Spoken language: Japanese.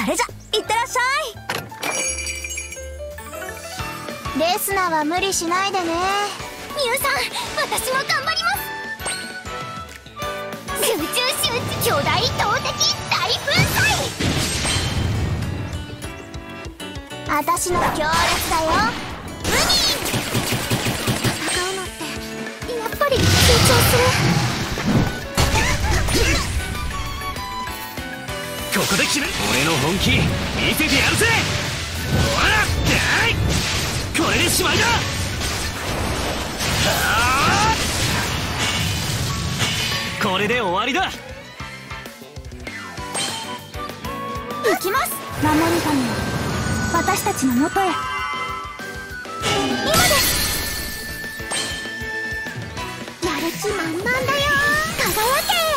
それじゃいってらっしゃい。レスナは無理しないでね。ミュウさん私も頑張ります。集中集中巨大投擲大粉砕。私の強烈だよ。ウニ戦うのってやっぱり緊張する。ここで決める。俺の本気見せてやるぜ。ほらこれでしまいだ。これで終わりだ。行きます。守り神私たちのもとへ。今ですやる気満々だよ。輝け。